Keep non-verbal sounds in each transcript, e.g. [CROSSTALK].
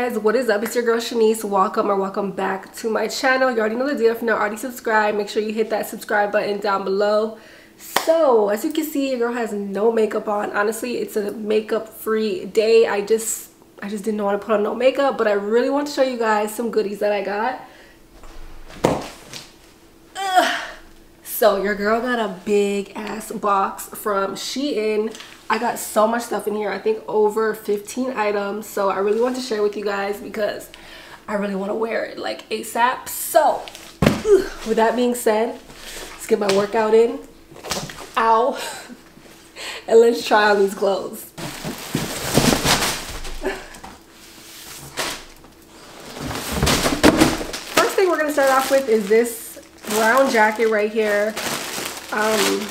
Guys, what is up? It's your girl Shanice. Welcome or welcome back to my channel. You already know the deal. If you're not already subscribed, make sure you hit that subscribe button down below. So, as you can see, your girl has no makeup on. Honestly, it's a makeup free day. I just I just didn't want to put on no makeup, but I really want to show you guys some goodies that I got. So, your girl got a big ass box from Shein I got so much stuff in here. I think over 15 items. So I really want to share with you guys because I really want to wear it like ASAP. So [SIGHS] with that being said, let's get my workout in. Ow. [LAUGHS] and let's try on these clothes. [SIGHS] First thing we're going to start off with is this brown jacket right here. Um,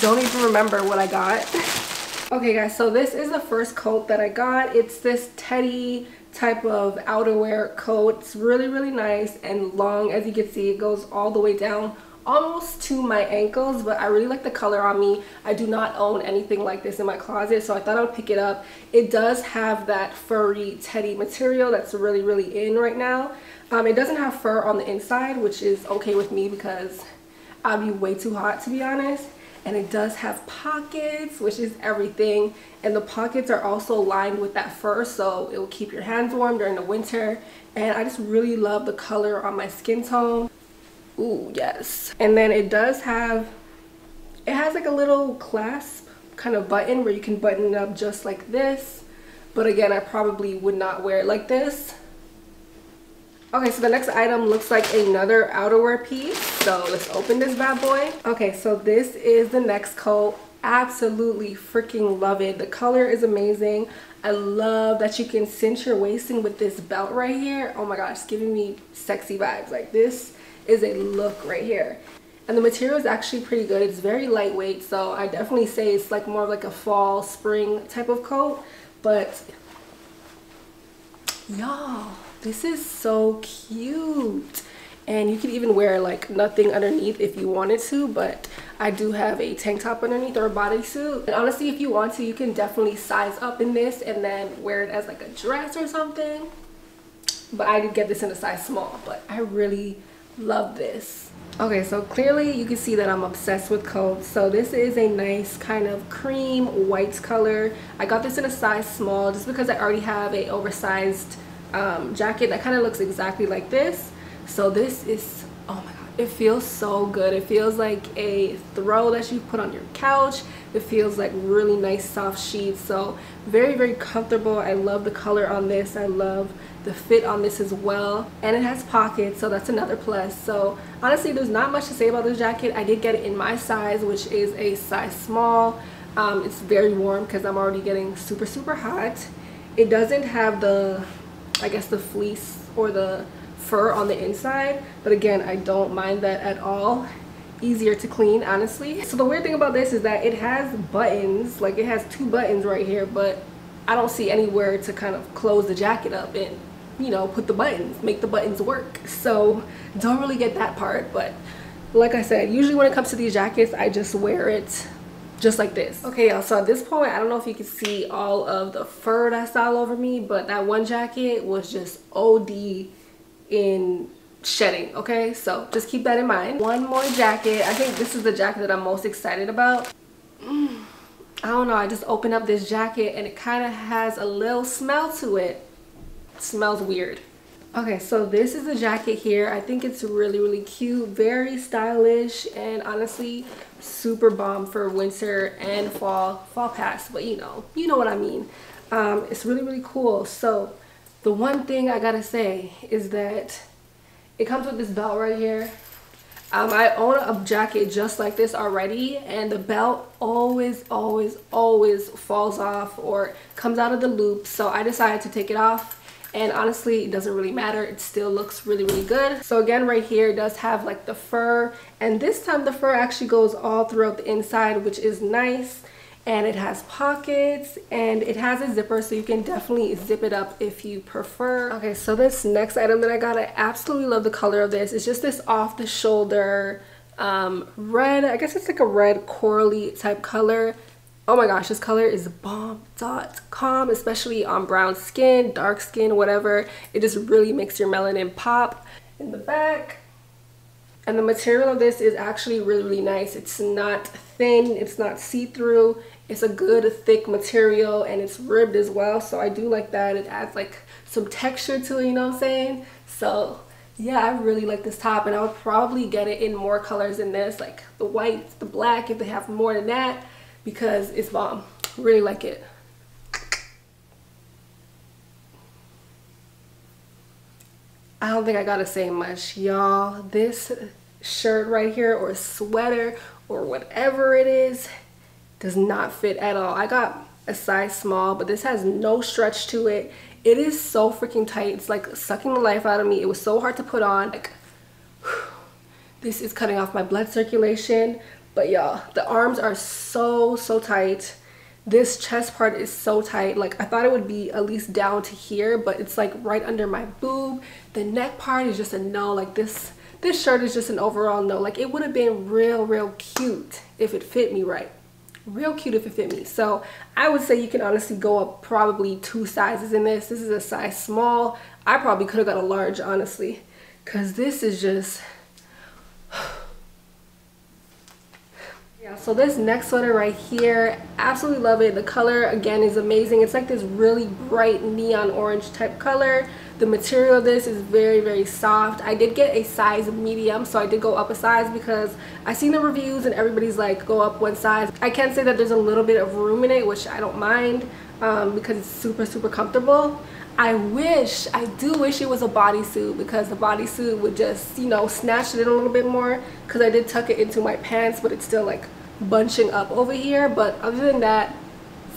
don't even remember what I got. Okay guys, so this is the first coat that I got. It's this teddy type of outerwear coat. It's really, really nice and long. As you can see, it goes all the way down almost to my ankles, but I really like the color on me. I do not own anything like this in my closet, so I thought I would pick it up. It does have that furry teddy material that's really, really in right now. Um, it doesn't have fur on the inside, which is okay with me because I'd be way too hot to be honest. And it does have pockets which is everything. And the pockets are also lined with that fur so it will keep your hands warm during the winter. And I just really love the color on my skin tone. Ooh, yes. And then it does have it has like a little clasp kind of button where you can button it up just like this. But again I probably would not wear it like this Okay, so the next item looks like another outerwear piece. So let's open this bad boy. Okay, so this is the next coat. Absolutely freaking love it. The color is amazing. I love that you can cinch your waist in with this belt right here. Oh my gosh, giving me sexy vibes. Like this is a look right here. And the material is actually pretty good. It's very lightweight, so I definitely say it's like more of like a fall, spring type of coat. But y'all, this is so cute. And you can even wear like nothing underneath if you wanted to, but I do have a tank top underneath or a bodysuit. And honestly, if you want to, you can definitely size up in this and then wear it as like a dress or something. But I did get this in a size small, but I really love this. Okay, so clearly you can see that I'm obsessed with coats. So this is a nice kind of cream white color. I got this in a size small just because I already have a oversized um, jacket that kind of looks exactly like this. So this is, oh my god, it feels so good. It feels like a throw that you put on your couch. It feels like really nice soft sheets. So very, very comfortable. I love the color on this. I love the fit on this as well. And it has pockets, so that's another plus. So honestly, there's not much to say about this jacket. I did get it in my size, which is a size small. Um, it's very warm because I'm already getting super, super hot. It doesn't have the I guess the fleece or the fur on the inside. But again I don't mind that at all. Easier to clean honestly. So the weird thing about this is that it has buttons. Like it has two buttons right here but I don't see anywhere to kind of close the jacket up and you know put the buttons make the buttons work. So don't really get that part. But like I said usually when it comes to these jackets I just wear it just like this. Okay y'all so at this point i don't know if you can see all of the fur that's all over me but that one jacket was just od in shedding okay? So just keep that in mind. One more jacket. I think this is the jacket that i'm most excited about. Mm, i don't know i just opened up this jacket and it kind of has a little smell to it. it smells weird Okay, so this is the jacket here. I think it's really, really cute, very stylish, and honestly, super bomb for winter and fall, fall pass, but you know, you know what I mean. Um, it's really, really cool. So the one thing I gotta say is that it comes with this belt right here. Um, I own a jacket just like this already and the belt always, always, always falls off or comes out of the loop. So I decided to take it off and honestly it doesn't really matter. It still looks really really good. So again right here it does have like the fur. And this time the fur actually goes all throughout the inside which is nice. And it has pockets and it has a zipper so you can definitely zip it up if you prefer. Okay so this next item that i got i absolutely love the color of this. It's just this off the shoulder um, red. I guess it's like a red corally type color Oh my gosh, this color is bomb.com, especially on brown skin, dark skin, whatever. It just really makes your melanin pop. In the back, and the material of this is actually really, really nice. It's not thin, it's not see-through. It's a good thick material and it's ribbed as well. So I do like that. It adds like some texture to it, you know what I'm saying? So yeah, I really like this top and I would probably get it in more colors than this, like the white, the black, if they have more than that, because it's bomb. Really like it. I don't think I gotta say much, y'all. This shirt right here or sweater or whatever it is does not fit at all. I got a size small, but this has no stretch to it. It is so freaking tight. It's like sucking the life out of me. It was so hard to put on. Like, [SIGHS] this is cutting off my blood circulation. But y'all, the arms are so, so tight. This chest part is so tight. Like, I thought it would be at least down to here, but it's like right under my boob. The neck part is just a no. Like, this this shirt is just an overall no. Like, it would have been real, real cute if it fit me right real cute if it fit me so i would say you can honestly go up probably two sizes in this this is a size small i probably could have got a large honestly because this is just yeah so this next sweater right here absolutely love it the color again is amazing it's like this really bright neon orange type color the material of this is very, very soft. I did get a size medium, so I did go up a size because I seen the reviews and everybody's like, go up one size. I can say that there's a little bit of room in it, which I don't mind um, because it's super, super comfortable. I wish, I do wish it was a bodysuit because the bodysuit would just, you know, snatch it in a little bit more because I did tuck it into my pants, but it's still like bunching up over here. But other than that,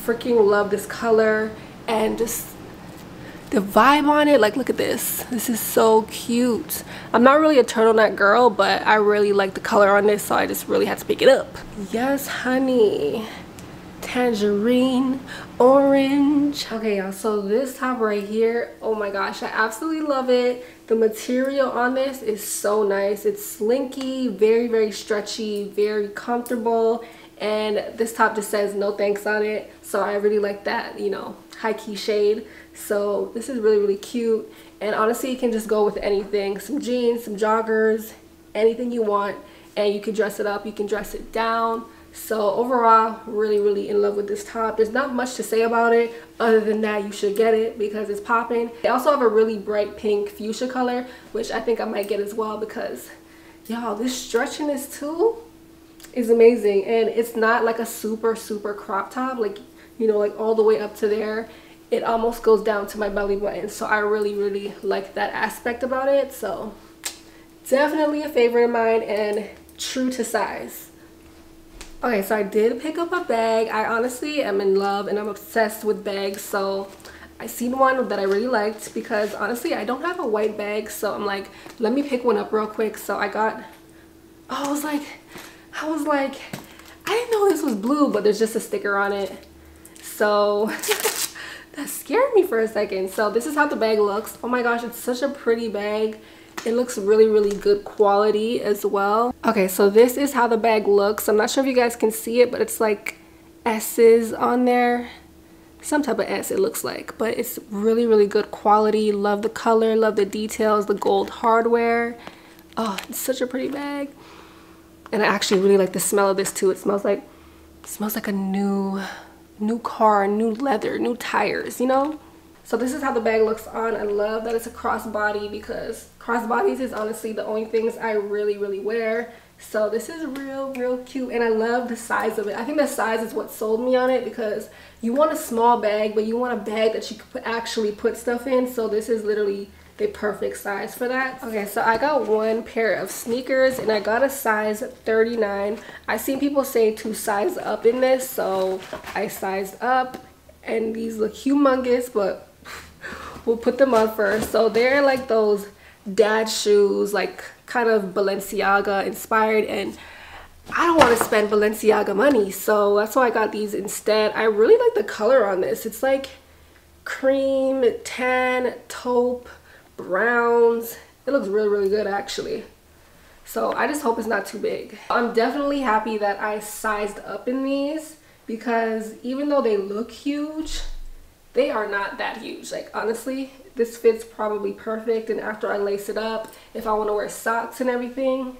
freaking love this color and just the vibe on it. Like look at this. This is so cute. I'm not really a turtleneck girl but i really like the color on this so i just really had to pick it up. Yes honey tangerine orange okay y'all so this top right here oh my gosh i absolutely love it the material on this is so nice it's slinky very very stretchy very comfortable and this top just says no thanks on it so i really like that you know high key shade so this is really, really cute. And honestly, you can just go with anything. Some jeans, some joggers, anything you want. And you can dress it up, you can dress it down. So overall, really, really in love with this top. There's not much to say about it other than that you should get it because it's popping. They also have a really bright pink fuchsia color, which I think I might get as well because, y'all, this stretchiness too is amazing. And it's not like a super, super crop top, like, you know, like all the way up to there it almost goes down to my belly button so I really really like that aspect about it so definitely a favorite of mine and true to size okay so I did pick up a bag. I honestly am in love and I'm obsessed with bags so I seen one that I really liked because honestly I don't have a white bag so I'm like let me pick one up real quick. So I got oh, I was like I was like I didn't know this was blue but there's just a sticker on it. So [LAUGHS] that scared me for a second. So this is how the bag looks. Oh my gosh it's such a pretty bag it looks really really good quality as well. Okay so this is how the bag looks. I'm not sure if you guys can see it but it's like s's on there. Some type of s it looks like but it's really really good quality. Love the color love the details the gold hardware. Oh it's such a pretty bag. And i actually really like the smell of this too. It smells like it smells like a new new car, new leather, new tires, you know? So this is how the bag looks on. I love that it's a crossbody because crossbodies is honestly the only things I really, really wear. So this is real, real cute and I love the size of it. I think the size is what sold me on it because you want a small bag, but you want a bag that you could actually put stuff in. So this is literally the perfect size for that. Okay, so I got one pair of sneakers and I got a size 39. I seen people say to size up in this, so I sized up and these look humongous, but [LAUGHS] we'll put them on first. So they're like those dad shoes, like kind of Balenciaga inspired and I don't want to spend Balenciaga money, so that's why I got these instead. I really like the color on this. It's like cream, tan, taupe, browns. It looks really, really good actually. So I just hope it's not too big. I'm definitely happy that I sized up in these because even though they look huge, they are not that huge. Like honestly, this fits probably perfect and after I lace it up, if I want to wear socks and everything,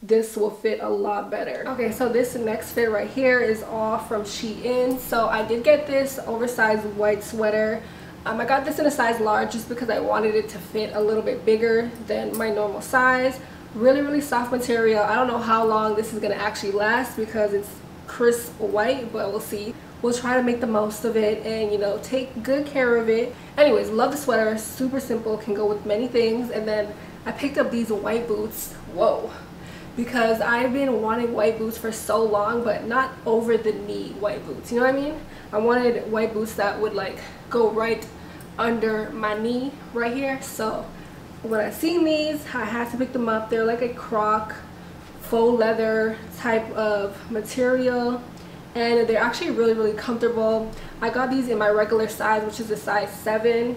this will fit a lot better. Okay, so this next fit right here is all from Shein. So I did get this oversized white sweater. Um, I got this in a size large just because I wanted it to fit a little bit bigger than my normal size. Really, really soft material. I don't know how long this is going to actually last because it's crisp white, but we'll see. We'll try to make the most of it and, you know, take good care of it. Anyways, love the sweater. Super simple. Can go with many things. And then I picked up these white boots. Whoa because I've been wanting white boots for so long but not over the knee white boots you know what I mean I wanted white boots that would like go right under my knee right here so when I seen these I had to pick them up they're like a croc faux leather type of material and they're actually really really comfortable I got these in my regular size which is a size 7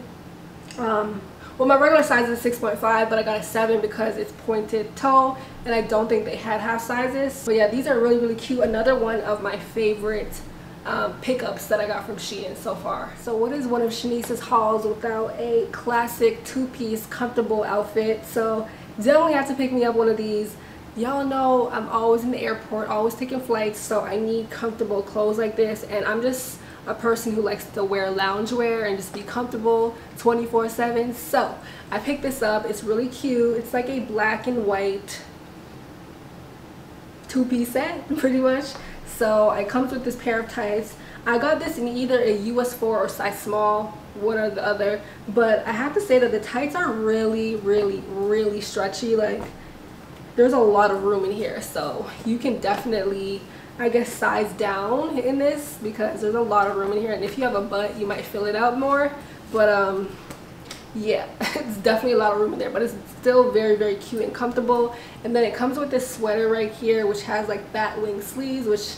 um, well, my regular size is 6.5, but I got a 7 because it's pointed toe, and I don't think they had half sizes. But yeah, these are really, really cute. Another one of my favorite um, pickups that I got from Shein so far. So what is one of Shanice's hauls without a classic two-piece comfortable outfit? So definitely have to pick me up one of these. Y'all know I'm always in the airport, always taking flights, so I need comfortable clothes like this, and I'm just a person who likes to wear loungewear and just be comfortable 24 7 so I picked this up it's really cute it's like a black and white two-piece set [LAUGHS] pretty much. So it comes with this pair of tights. I got this in either a US 4 or size small one or the other but I have to say that the tights are really really really stretchy like there's a lot of room in here so you can definitely I guess size down in this because there's a lot of room in here. And if you have a butt you might fill it out more. But um yeah [LAUGHS] it's definitely a lot of room in there. But it's still very very cute and comfortable. And then it comes with this sweater right here which has like bat wing sleeves which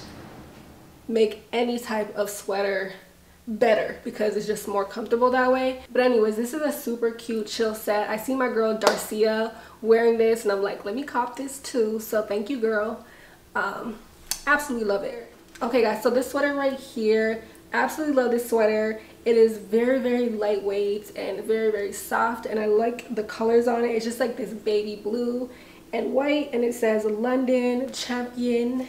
make any type of sweater better because it's just more comfortable that way. But anyways this is a super cute chill set. I see my girl darcia wearing this and i'm like let me cop this too. So thank you girl. Um absolutely love it. Okay guys so this sweater right here absolutely love this sweater. It is very very lightweight and very very soft and i like the colors on it. It's just like this baby blue and white and it says london champion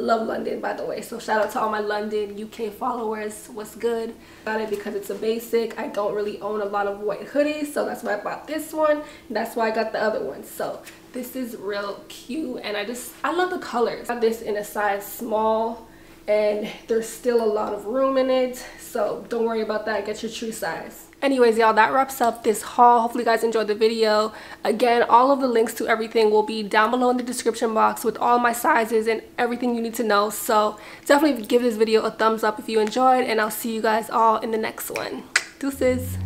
love london by the way so shout out to all my london uk followers what's good got it because it's a basic i don't really own a lot of white hoodies so that's why i bought this one that's why i got the other one so this is real cute and I just I love the colors. I got this in a size small and there's still a lot of room in it so don't worry about that get your true size anyways y'all that wraps up this haul. Hopefully you guys enjoyed the video. Again all of the links to everything will be down below in the description box with all my sizes and everything you need to know. So definitely give this video a thumbs up if you enjoyed and i'll see you guys all in the next one. Deuces